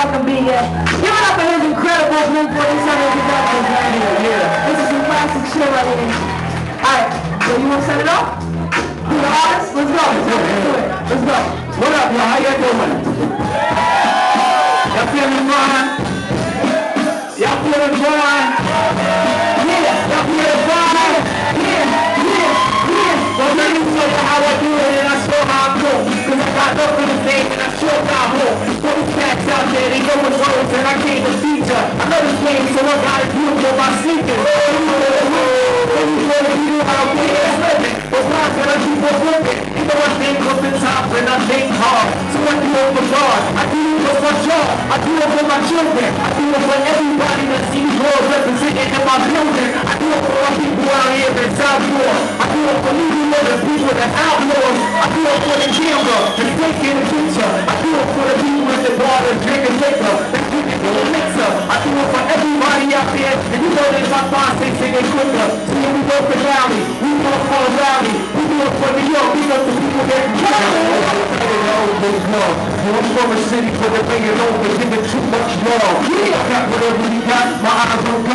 fucking beat yet. Give it up for his incredible Bling 47 productions right here. Yeah. This is some classic shit right here. Alright, so you wanna set it up? Who the artist? Let's go. Let's go. Let's do it. Let's go. What up, y'all? How y'all doing? Y'all feeling fine? Y'all feeling fine? Know what goes and I came to feature. I know this game, so I gotta do it for my sneakers. You know that you know how to play this living. But why can I keep on flipping? You know I think up the top and I think hard. So I do it for God. I do it for my job. I do it for my children. I do it for everybody that sees Lord represented in my building. I do it for my people out here in South York. I do it for legal the people that outlaws. I do it for the gambler, the snake in the picture. I do it for the people with the that drinking liquor. That drinking for the mixer. I do it for everybody out there. And you know that my boss ain't singing quicker. When we go for rally, we go for rally. We it for New York. We go to people that I'm from a city where they bring it over, giving too much love. Yeah, I got whatever you got, my eyes a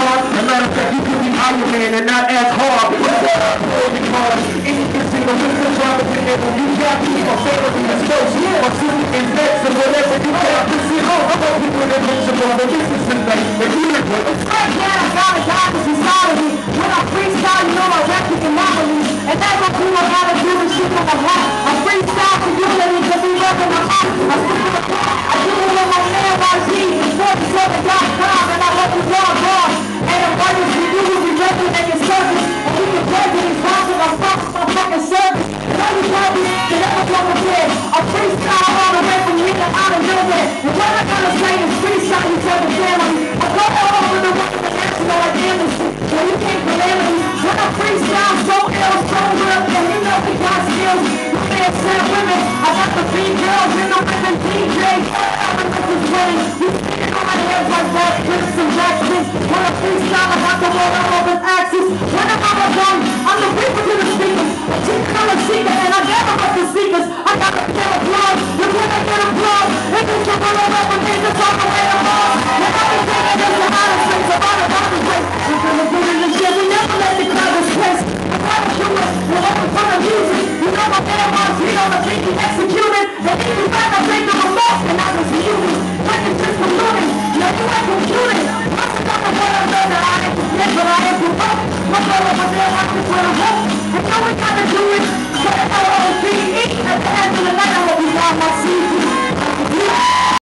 matter fact, you could be Iron Man and not as hard. Because anything single with the job is in when you got me, my family is close. My city is next and whatever you got, this is all. Want people that all the business and things. They do it with us. Right now, what I gotta say is. I all over the world and you. When I freestyle so ill, so real, and you know we got skills. Can't sell women. I got the females and the women DJs. I'm. You on like. When I freestyle, I got the world all over. When I'm the I'm the reaper to the speakers. Chief color seeker, and I